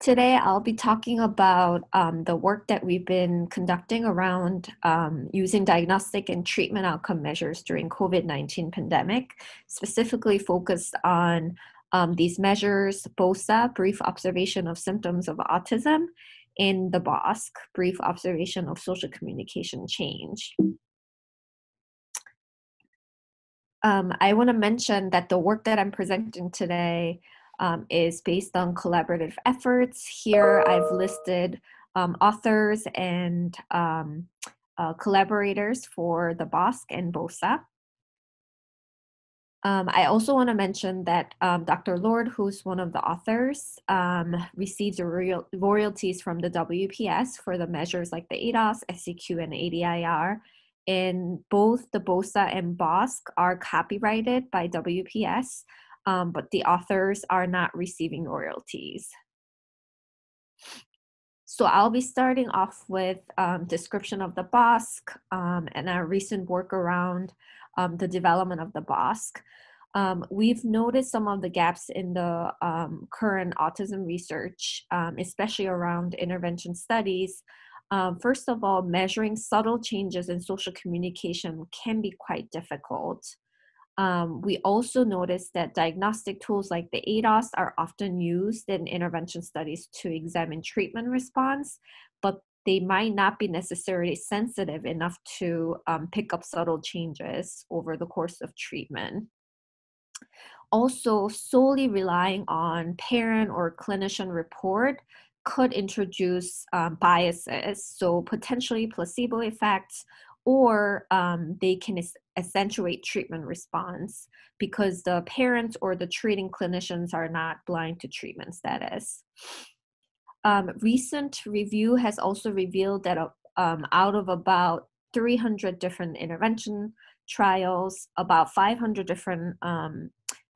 Today, I'll be talking about um, the work that we've been conducting around um, using diagnostic and treatment outcome measures during COVID-19 pandemic, specifically focused on um, these measures, BOSA, Brief Observation of Symptoms of Autism, and the BOSCC, Brief Observation of Social Communication Change. Um, I want to mention that the work that I'm presenting today um, is based on collaborative efforts. Here I've listed um, authors and um, uh, collaborators for the BOSCC and BOSA. Um, I also want to mention that um, Dr. Lord, who's one of the authors, um, receives royal royalties from the WPS for the measures like the ADOS, SCQ, and ADIR. And both the BOSA and BOSCC are copyrighted by WPS, um, but the authors are not receiving royalties. So I'll be starting off with um, description of the BOSCC um, and our recent work around um, the development of the BOSCC. Um, we've noticed some of the gaps in the um, current autism research, especially around intervention studies. first of all, measuring subtle changes in social communication can be quite difficult. Um, we also noticed that diagnostic tools like the ADOS are often used in intervention studies to examine treatment response, but they might not be necessarily sensitive enough to um, pick up subtle changes over the course of treatment. Also, solely relying on parent or clinician report could introduce um, biases, so potentially placebo effects or um, they can accentuate treatment response because the parents or the treating clinicians are not blind to treatment status. Um, recent review has also revealed that um, out of about 300 different intervention trials, about 500 different um,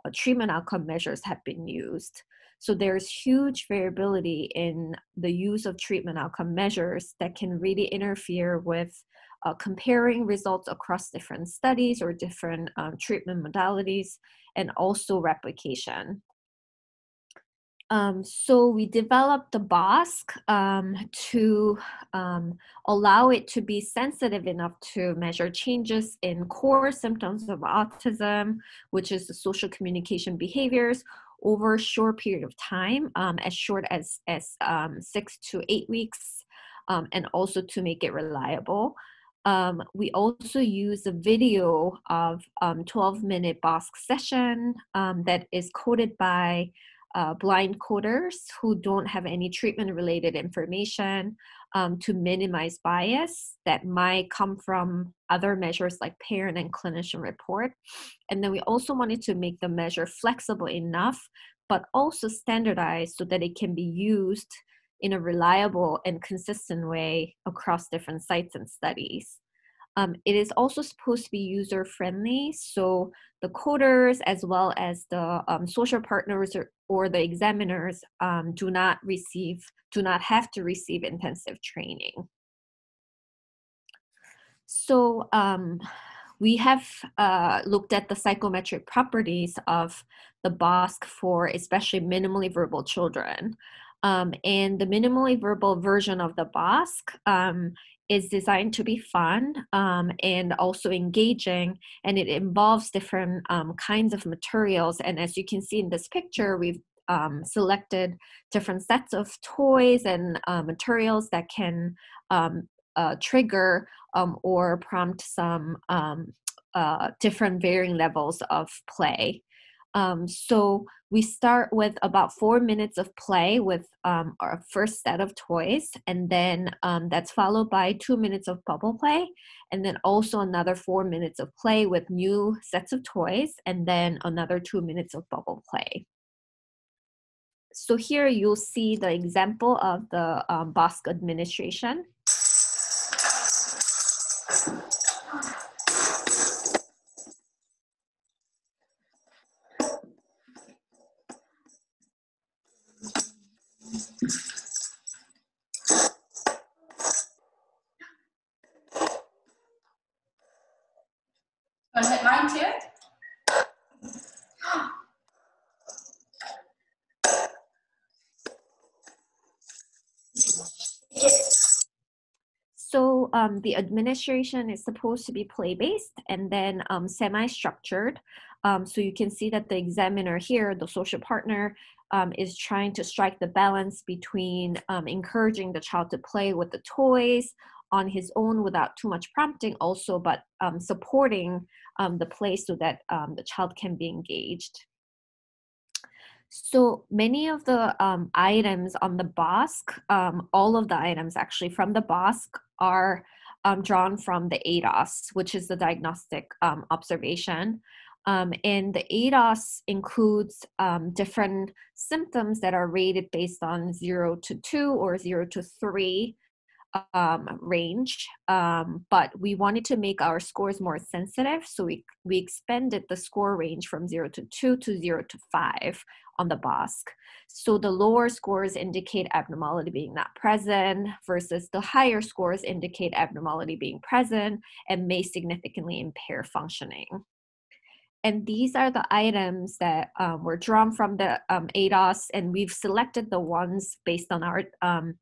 uh, treatment outcome measures have been used. So there's huge variability in the use of treatment outcome measures that can really interfere with uh, comparing results across different studies or different um, treatment modalities, and also replication. Um, so we developed the BOSCC um, to um, allow it to be sensitive enough to measure changes in core symptoms of autism, which is the social communication behaviors, over a short period of time, um, as short as, as um, six to eight weeks, um, and also to make it reliable. Um, we also use a video of um, 12 minute BOSCC session um, that is coded by uh, blind coders who don't have any treatment related information um, to minimize bias that might come from other measures like parent and clinician report. And then we also wanted to make the measure flexible enough, but also standardized so that it can be used in a reliable and consistent way across different sites and studies. Um, it is also supposed to be user friendly, so the coders as well as the um, social partners or, or the examiners um, do not receive, do not have to receive intensive training. So um, we have uh, looked at the psychometric properties of the BOSCC for especially minimally verbal children. Um, and the minimally verbal version of the BOSCC um, is designed to be fun um, and also engaging, and it involves different um, kinds of materials. And as you can see in this picture, we've um, selected different sets of toys and uh, materials that can um, uh, trigger or prompt some uh, different varying levels of play. Um, so we start with about four minutes of play with um, our first set of toys, and then um, that's followed by two minutes of bubble play, and then also another four minutes of play with new sets of toys, and then another two minutes of bubble play. So here you'll see the example of the um, administration. Um, the administration is supposed to be play-based and then um, semi-structured. Um, so you can see that the examiner here, the social partner, um, is trying to strike the balance between um, encouraging the child to play with the toys on his own without too much prompting also, but um, supporting the play so that the child can be engaged. So many of the um, items on the BOSCC, um, all of the items actually from the BOSCC are um, drawn from the ADOS, which is the diagnostic um, observation. Um, and the ADOS includes um, different symptoms that are rated based on zero to two or zero to three range, but we wanted to make our scores more sensitive, so we, we expanded the score range from 0 to 2 to 0 to 5 on the BOSCC. So the lower scores indicate abnormality being not present versus the higher scores indicate abnormality being present and may significantly impair functioning. And these are the items that um, were drawn from the um, ADOS, and we've selected the ones based on our um,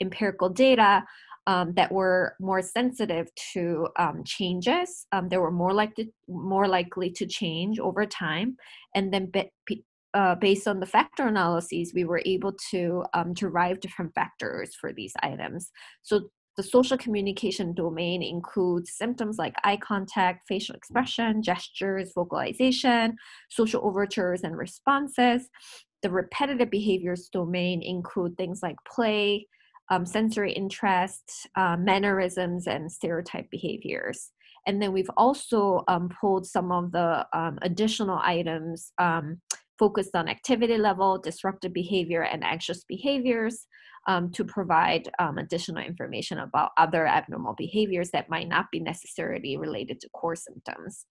empirical data um, that were more sensitive to um, changes. Um, they were more likely more likely to change over time, and then be, uh, based on the factor analyses, we were able to um, derive different factors for these items. So the social communication domain includes symptoms like eye contact, facial expression, gestures, vocalization, social overtures and responses. The repetitive behaviors domain include things like play, um, sensory interest, uh, mannerisms, and stereotype behaviors. And then we've also um, pulled some of the um, additional items um, focused on activity level, disruptive behavior, and anxious behaviors um, to provide um, additional information about other abnormal behaviors that might not be necessarily related to core symptoms.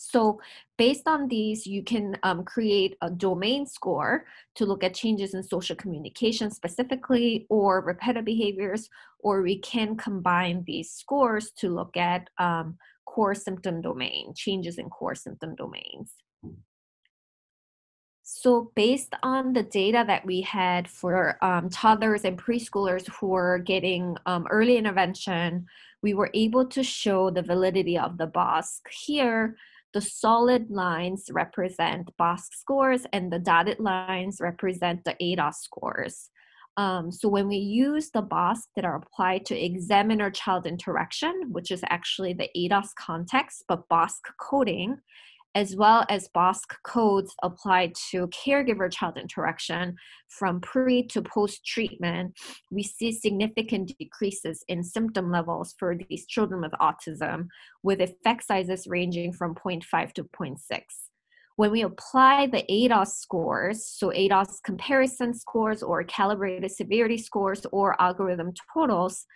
So based on these, you can um, create a domain score to look at changes in social communication specifically or repetitive behaviors, or we can combine these scores to look at um, core symptom domain, changes in core symptom domains. So based on the data that we had for um, toddlers and preschoolers who were getting um, early intervention, we were able to show the validity of the BOSCC. Here, the solid lines represent BOSCC scores and the dotted lines represent the ADOS scores. Um, so when we use the BOSCC that are applied to examiner-child interaction, which is actually the ADOS context, but BOSCC coding, as well as BOSCC codes applied to caregiver child interaction from pre to post treatment, we see significant decreases in symptom levels for these children with autism, with effect sizes ranging from 0.5 to 0.6 when we apply the ADOS scores, so ADOS comparison scores or calibrated severity scores or algorithm totals,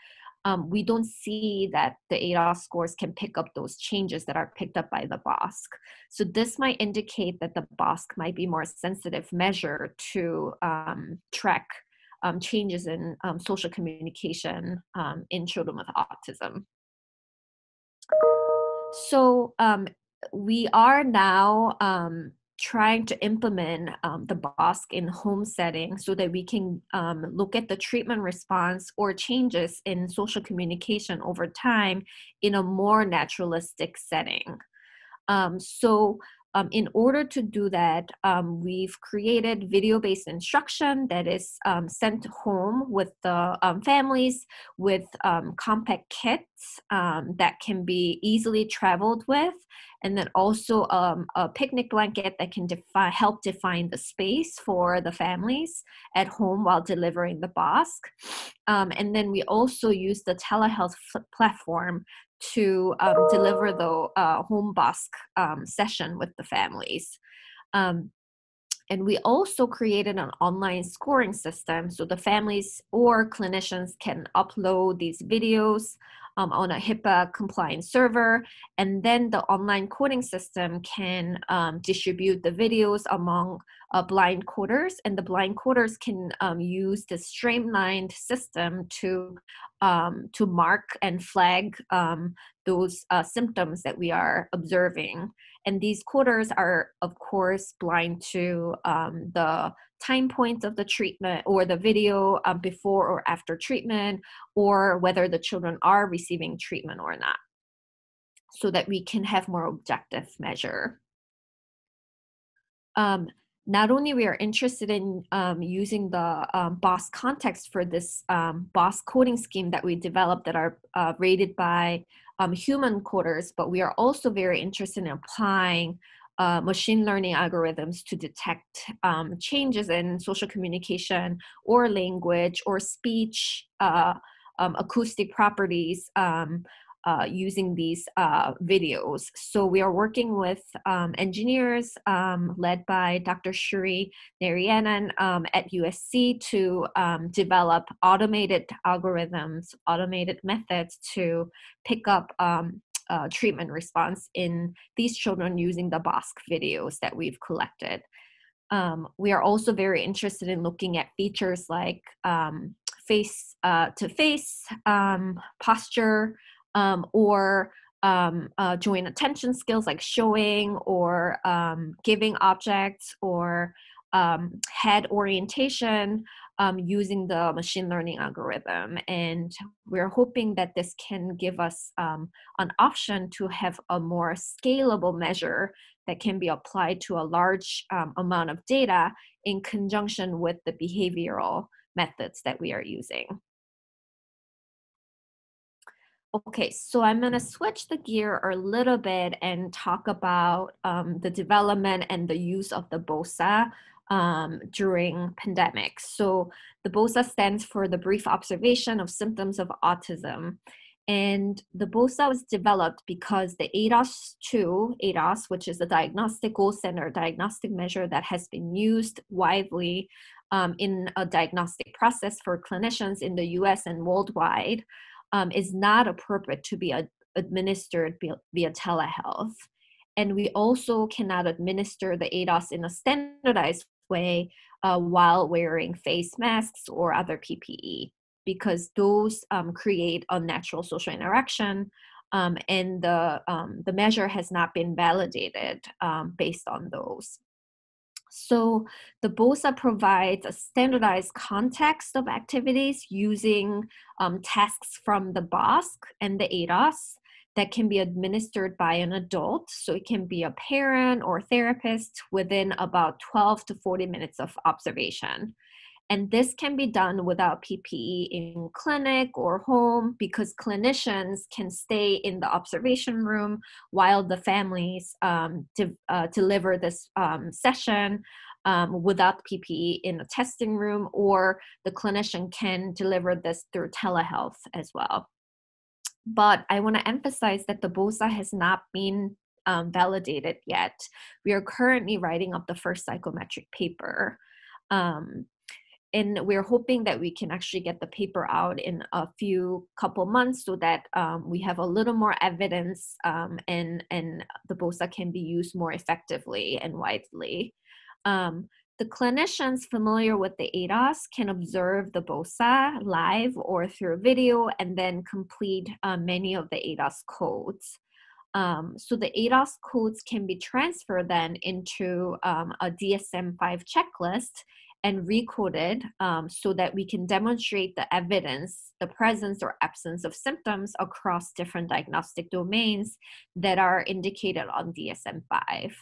um, we don't see that the ADOS scores can pick up those changes that are picked up by the BOSCC. So this might indicate that the BOSCC might be more sensitive measure to um, track um, changes in um, social communication um, in children with autism. So um, we are now trying to implement um, the BOSCC in home setting so that we can um, look at the treatment response or changes in social communication over time in a more naturalistic setting. Um, so um, in order to do that, um, we've created video-based instruction that is um, sent home with the um, families with um, compact kits um, that can be easily traveled with, and then also a picnic blanket that can defi help define the space for the families at home while delivering the BOSCC. and then we also use the telehealth platform to um, deliver the uh, home BOSCC um, session with the families. Um, and we also created an online scoring system so the families or clinicians can upload these videos um, on a HIPAA compliant server. And then the online coding system can um, distribute the videos among uh, blind coders. And the blind coders can um, use the streamlined system to, um, to mark and flag um, those uh, symptoms that we are observing. And these coders are, of course, blind to um, the time points of the treatment or the video um, before or after treatment, or whether the children are receiving treatment or not, so that we can have more objective measure. Um, not only we are interested in um, using the um, BOSCC context for this um, BOSCC coding scheme that we developed that are uh, rated by um, human coders, but we are also very interested in applying uh, machine learning algorithms to detect um, changes in social communication or language or speech uh, um, acoustic properties uh, using these uh, videos. So we are working with um, engineers um, led by Dr. Shri Narayanan um, at USC to um, develop automated algorithms, automated methods to pick up um, uh, treatment response in these children using the BOSCC videos that we've collected. Um, we are also very interested in looking at features like face uh, to face posture, um, or um, uh, joint attention skills like showing or um, giving objects or um, head orientation um, using the machine learning algorithm. And we're hoping that this can give us um, an option to have a more scalable measure that can be applied to a large um, amount of data in conjunction with the behavioral methods that we are using. Okay, so I'm going to switch the gear a little bit and talk about um, the development and the use of the BOSA um, during pandemics. So the BOSA stands for the Brief Observation of Symptoms of Autism. And the BOSA was developed because the ADOS-2, ADOS, which is a diagnostic gold center diagnostic measure that has been used widely um, in a diagnostic process for clinicians in the US and worldwide, um, is not appropriate to be administered via telehealth. And we also cannot administer the ADOS in a standardized way uh, while wearing face masks or other PPE because those um, create unnatural social interaction um, and the, um, the measure has not been validated um, based on those. So the BOSA provides a standardized context of activities using um, tasks from the BOSCC and the ADOS that can be administered by an adult. So it can be a parent or therapist within about 12 to 40 minutes of observation. And this can be done without PPE in clinic or home because clinicians can stay in the observation room while the families um, de- uh, deliver this um, session um, without PPE in a testing room, or the clinician can deliver this through telehealth as well. But I want to emphasize that the BOSA has not been um, validated yet. We are currently writing up the first psychometric paper. Um, and we're hoping that we can actually get the paper out in a few couple months so that um, we have a little more evidence um, and and the BOSA can be used more effectively and widely. Um, the clinicians familiar with the ADOS can observe the BOSA live or through video and then complete uh, many of the ADOS codes. Um, so the ADOS codes can be transferred then into um, a DSM-5 checklist and recoded um, so that we can demonstrate the evidence, the presence or absence of symptoms across different diagnostic domains that are indicated on DSM 5.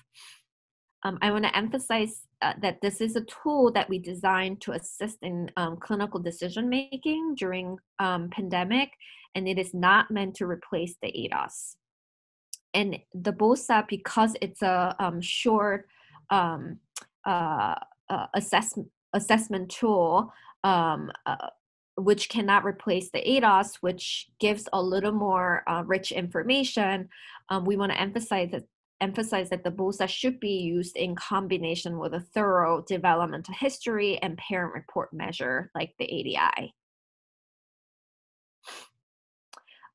Um, I want to emphasize uh, that this is a tool that we designed to assist in um, clinical decision making during um, pandemic, and it is not meant to replace the ADOS. And the BOSA, because it's a um, short um, uh, uh, assessment assessment tool um, uh, which cannot replace the ADOS, which gives a little more uh, rich information. Um, we want to emphasize that emphasize that the BOSA should be used in combination with a thorough developmental history and parent report measure like the ADI.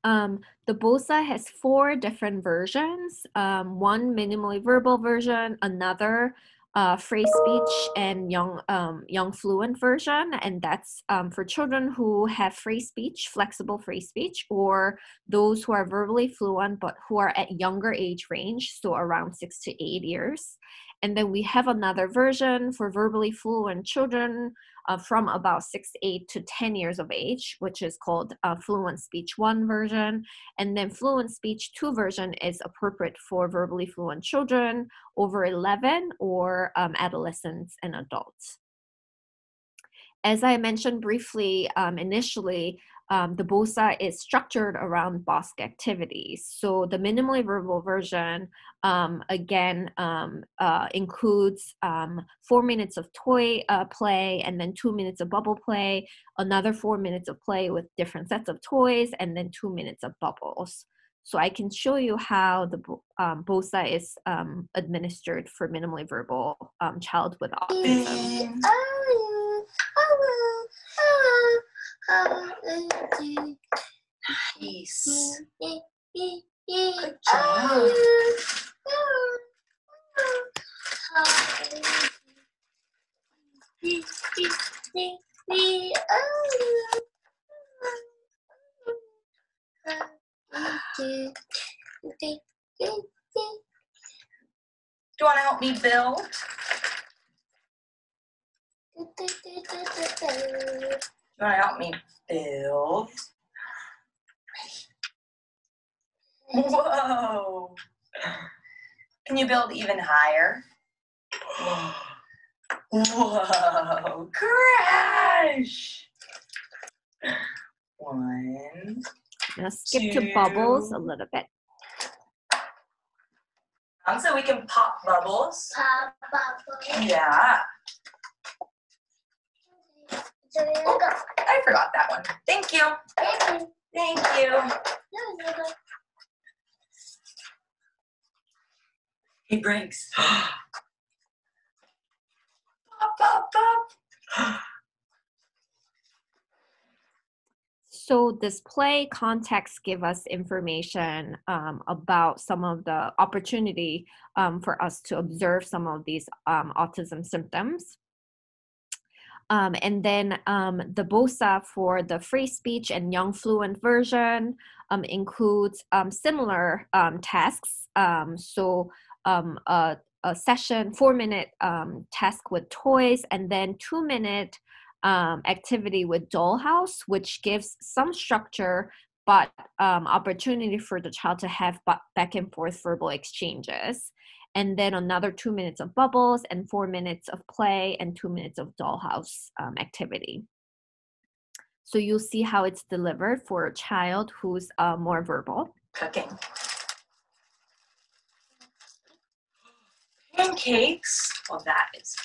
Um, the BOSA has four different versions, um, one minimally verbal version, another uh, phrase speech and young um, young fluent version, and that's um, for children who have phrase speech, flexible phrase speech, or those who are verbally fluent but who are at younger age range, so around six to eight years. And then we have another version for verbally fluent children uh, from about six, eight to 10 years of age, which is called Fluent Speech 1 version. And then Fluent Speech 2 version is appropriate for verbally fluent children over 11 or um, adolescents and adults. As I mentioned briefly um, initially, um, the BOSA is structured around BOSCC activities. So the minimally verbal version, um, again, um, uh, includes um, four minutes of toy uh, play and then two minutes of bubble play, another four minutes of play with different sets of toys, and then two minutes of bubbles. So I can show you how the um, BOSA is um, administered for minimally verbal child with autism. Nice. Good job. Do you want to help me build? You want to help me build? Whoa! Can you build even higher? Whoa! Crash! One. Now skip to bubbles a little bit. Um, So we can pop bubbles. Pop bubble. Yeah. Go. I forgot that one. Thank you. Thank you. Thank you. He breaks. pop, pop, pop. So display context give us information um, about some of the opportunity um, for us to observe some of these um, autism symptoms. Um, and then um, the BOSA for the phrase speech and young fluent version um, includes um, similar um, tasks. Um, so a, a session, four minute task with toys, and then two minute activity with Dollhouse, which gives some structure but opportunity for the child to have back and forth verbal exchanges and then another two minutes of bubbles and four minutes of play and two minutes of dollhouse um, activity. So you'll see how it's delivered for a child who's uh, more verbal. Cooking. Pancakes. Well, that is.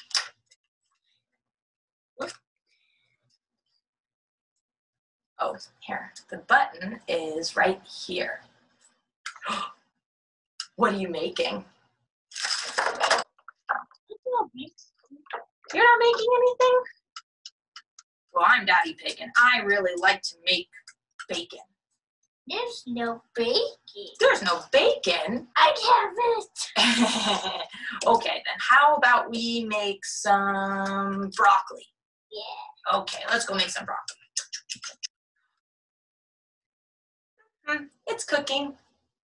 Oh, here. The button is right here. What are you making? You're not making anything? Well, I'm Daddy Pig, and I really like to make bacon. There's no bacon. There's no bacon. I have it. okay, then how about we make some broccoli? Yeah. Okay, let's go make some broccoli. Hmm, It's cooking.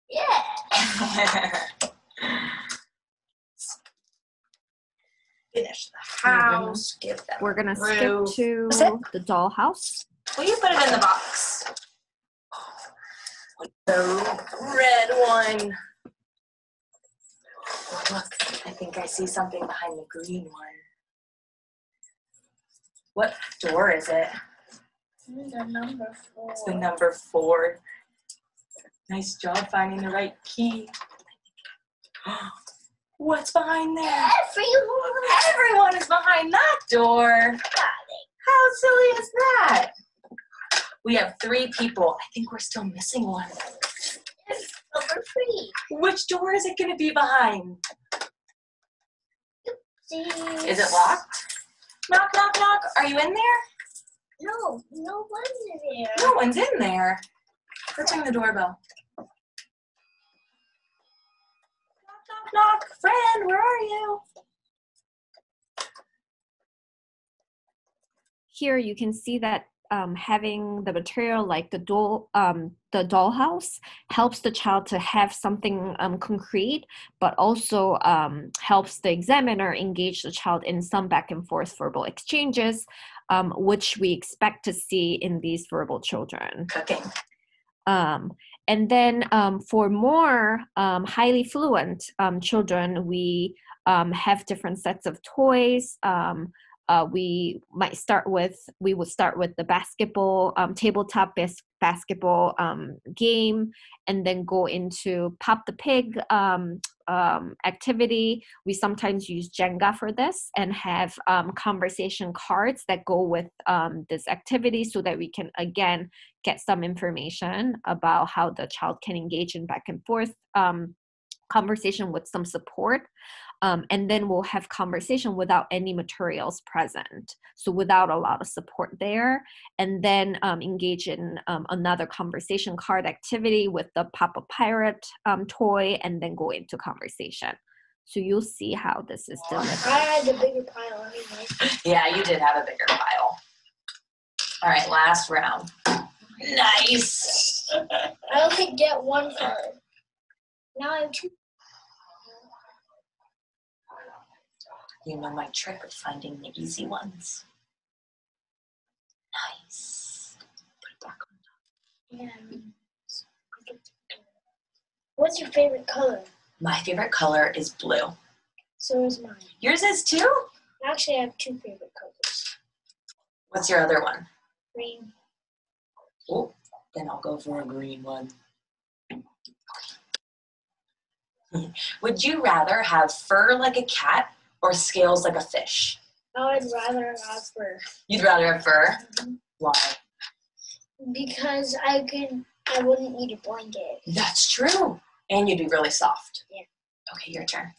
Yeah. Finish the house. Give them. We're gonna skip Roof. to That's it? the dollhouse. Will you put it in the box? Oh, the red one. Oh, look, I think I see something behind the green one. What door is it? The number four. It's the number four. Nice job finding the right key. Oh, What's behind there? Everyone. Everyone is behind that door. How silly is that? We have three people. I think we're still missing one. Number three. Which door is it going to be behind? See? Is it locked? Knock, knock, knock. Are you in there? No, no one's in there. No one's in there. Let's ring the doorbell. knock, friend, where are you? Here you can see that um, having the material like the doll, um, the dollhouse helps the child to have something um, concrete, but also um, helps the examiner engage the child in some back and forth verbal exchanges, um, which we expect to see in these verbal children. Cooking. Um, and then um, for more um, highly fluent um, children, we um, have different sets of toys. Uh, we might start with, we would start with the basketball, um, tabletop bas- basketball um, game, and then go into Pop the Pig um, um, activity. We sometimes use Jenga for this and have um, conversation cards that go with um, this activity so that we can, again, get some information about how the child can engage in back and forth conversation with some support. Um, and then we'll have conversation without any materials present so without a lot of support there and then um, engage in um, another conversation card activity with the Pop-up Pirate um, toy and then go into conversation so you'll see how this is done. I had the bigger pile anyway. Yeah, you did have a bigger pile. All right, last round. Nice. I only get one card. Now I have two. You know my trick of finding the easy ones. Nice. Put it back on. And what's your favorite color? My favorite color is blue. So is mine. Yours is too? Actually, I have two favorite colors. What's your other one? Green. Oh, then I'll go for a green one. Would you rather have fur like a cat or scales like a fish? Oh, I would rather have fur You'd rather have fur? Why? because I could. I wouldn't need a blanket. That's true. And you'd be really soft. Yeah. Okay, your turn.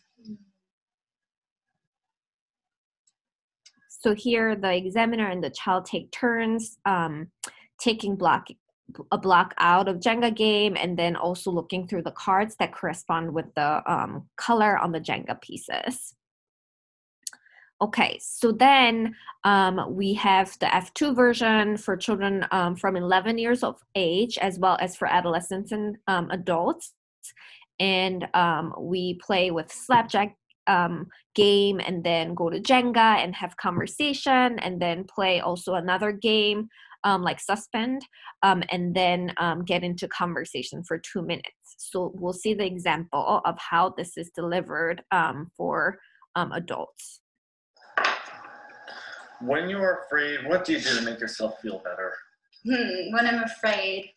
so here the examiner and the child take turns um, taking block a block out of jenga game and then also looking through the cards that correspond with the um, color on the jenga pieces okay so then um, we have the f2 version for children um, from 11 years of age as well as for adolescents and um, adults and um, we play with slapjack um, game and then go to Jenga and have conversation and then play also another game um, like suspend and then get into conversation for two minutes. So we'll see the example of how this is delivered for adults. When you are afraid, what do you do to make yourself feel better? Hmm, when I'm afraid,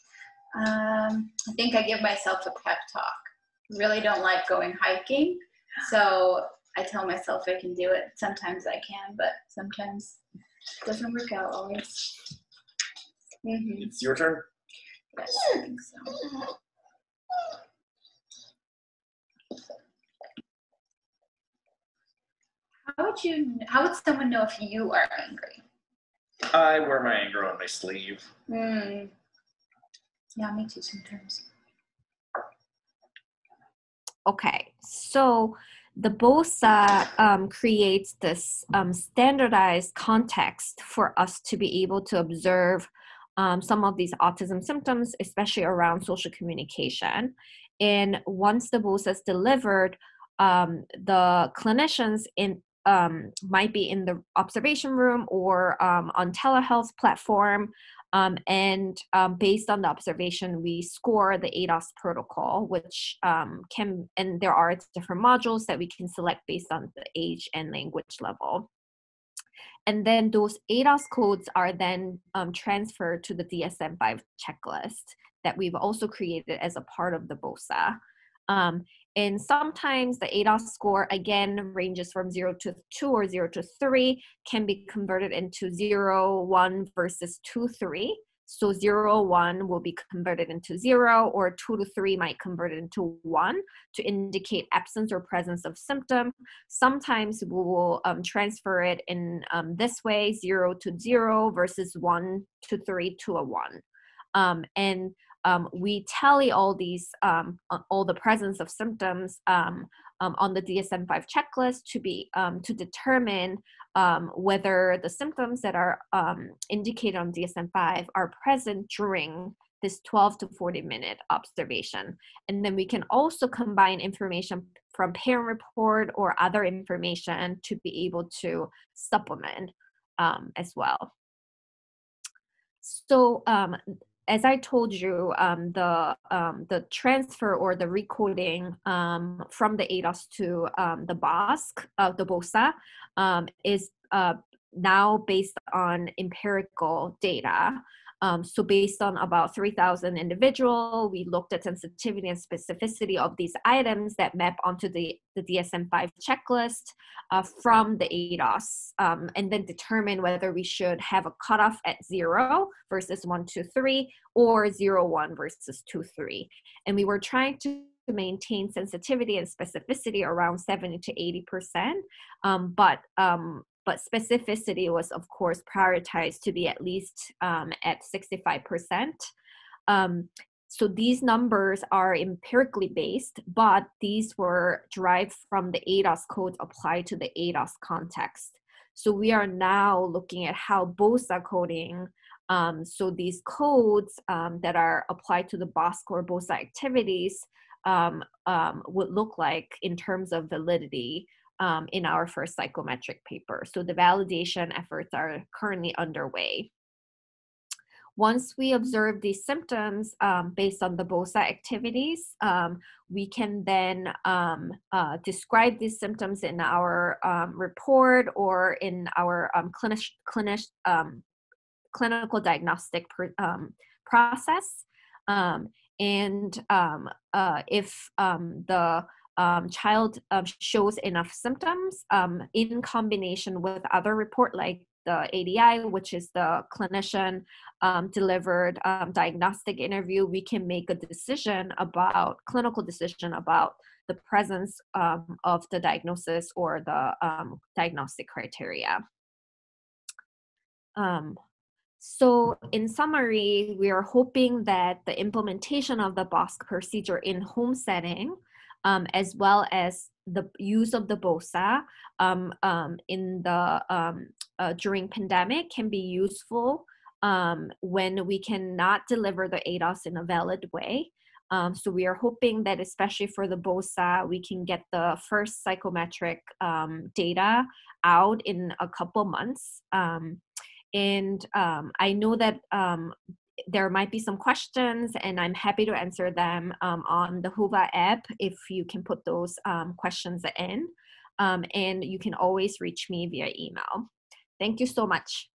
um, I think I give myself a pep talk. Really don't like going hiking, so I tell myself I can do it. Sometimes I can, but sometimes it doesn't work out always. Mm-hmm. It's your turn. Yes, I think so. How would you? How would someone know if you are angry? I wear my anger on my sleeve. Hmm. Yeah, me too. Sometimes. Okay, so the BOSA um, creates this um, standardized context for us to be able to observe um, some of these autism symptoms, especially around social communication. And once the BOSA is delivered, um, the clinicians in um, might be in the observation room or um, on telehealth platform um, and um, based on the observation, we score the ADOS protocol, which um, can, and there are different modules that we can select based on the age and language level. And then those ADOS codes are then um, transferred to the DSM 5 checklist that we've also created as a part of the BOSA. Um, and sometimes the ADOS score, again, ranges from 0 to 2 or 0 to 3, can be converted into zero, one versus 2, 3. So zero, one will be converted into 0, or 2 to 3 might convert it into 1 to indicate absence or presence of symptom. Sometimes we will um, transfer it in um, this way 0 to 0 versus 1 to 3 to a 1. Um, and um, we tally all these um, uh, all the presence of symptoms um, um, on the DSM-5 checklist to be um, to determine um, whether the symptoms that are indicated on DSM-5 are present during this 12 to 40 minute observation. And then we can also combine information from parent report or other information to be able to supplement as well. So um, as I told you, um, the um, the transfer or the recoding um, from the ADOS to um, the BOSCC, uh, the BOSA, um, is uh, now based on empirical data. Um, so based on about 3,000 individual, we looked at sensitivity and specificity of these items that map onto the, the DSM-5 checklist uh, from the ADOS, um, and then determine whether we should have a cutoff at zero versus one, two, three, or zero, one versus two, three. And we were trying to maintain sensitivity and specificity around 70 to 80 percent um, but um, but specificity was of course prioritized to be at least um, at 65%. Um, so these numbers are empirically based, but these were derived from the ADOS code applied to the ADOS context. So we are now looking at how BOSA coding, um, so these codes um, that are applied to the BOSCC or BOSA activities um, um, would look like in terms of validity um, in our first psychometric paper. So the validation efforts are currently underway. Once we observe these symptoms um, based on the BOSA activities, um, we can then um, uh, describe these symptoms in our um, report or in our um, clinic, clinic, um, clinical diagnostic process. and uh, if the um, child um, shows enough symptoms um, in combination with other report like the ADI, which is the clinician um, delivered um, diagnostic interview, we can make a decision about clinical decision about the presence um, of the diagnosis or the diagnostic criteria. So, in summary, we are hoping that the implementation of the BOSCC procedure in home setting um, as well as the use of the BOSA um, um, in the um, uh, during pandemic can be useful um, when we cannot deliver the ADOS in a valid way. Um, so we are hoping that especially for the BOSA, we can get the first psychometric data out in a couple months. and I know that there might be some questions and I'm happy to answer them um, on the Whova app if you can put those um, questions in. Um, and you can always reach me via email. Thank you so much.